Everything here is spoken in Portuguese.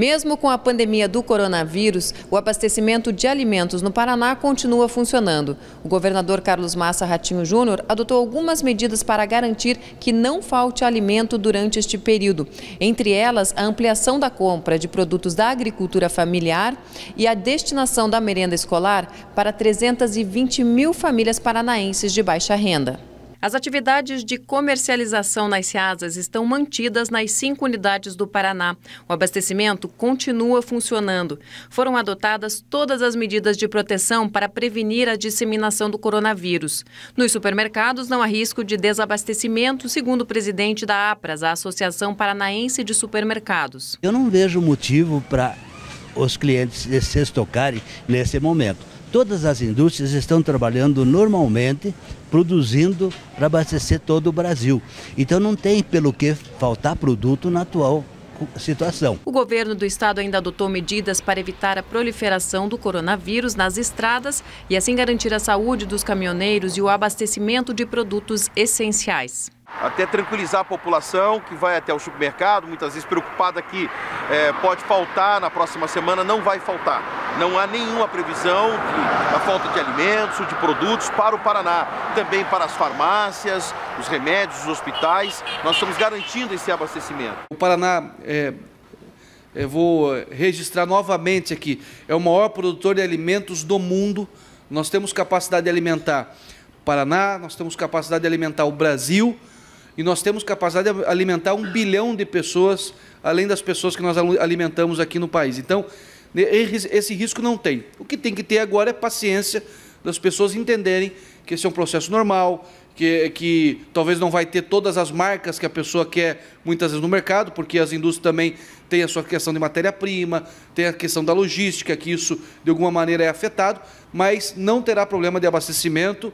Mesmo com a pandemia do coronavírus, o abastecimento de alimentos no Paraná continua funcionando. O governador Carlos Massa Ratinho Júnior adotou algumas medidas para garantir que não falte alimento durante este período. Entre elas, a ampliação da compra de produtos da agricultura familiar e a destinação da merenda escolar para 320 mil famílias paranaenses de baixa renda. As atividades de comercialização nas Ciasas estão mantidas nas cinco unidades do Paraná. O abastecimento continua funcionando. Foram adotadas todas as medidas de proteção para prevenir a disseminação do coronavírus. Nos supermercados não há risco de desabastecimento, segundo o presidente da APRAS, a Associação Paranaense de Supermercados. Eu não vejo motivo para os clientes se estocarem nesse momento. Todas as indústrias estão trabalhando normalmente, produzindo para abastecer todo o Brasil. Então não tem pelo que faltar produto na atual situação. O governo do estado ainda adotou medidas para evitar a proliferação do coronavírus nas estradas e assim garantir a saúde dos caminhoneiros e o abastecimento de produtos essenciais até tranquilizar a população que vai até o supermercado, muitas vezes preocupada que é, pode faltar na próxima semana, não vai faltar. Não há nenhuma previsão de, da falta de alimentos, de produtos para o Paraná, também para as farmácias, os remédios, os hospitais. Nós estamos garantindo esse abastecimento. O Paraná é, eu vou registrar novamente aqui, é o maior produtor de alimentos do mundo. Nós temos capacidade de alimentar o Paraná, nós temos capacidade de alimentar o Brasil, e nós temos capacidade de alimentar um bilhão de pessoas, além das pessoas que nós alimentamos aqui no país. Então, esse risco não tem. O que tem que ter agora é paciência das pessoas entenderem que esse é um processo normal, que, que talvez não vai ter todas as marcas que a pessoa quer muitas vezes no mercado, porque as indústrias também têm a sua questão de matéria-prima, tem a questão da logística, que isso de alguma maneira é afetado, mas não terá problema de abastecimento.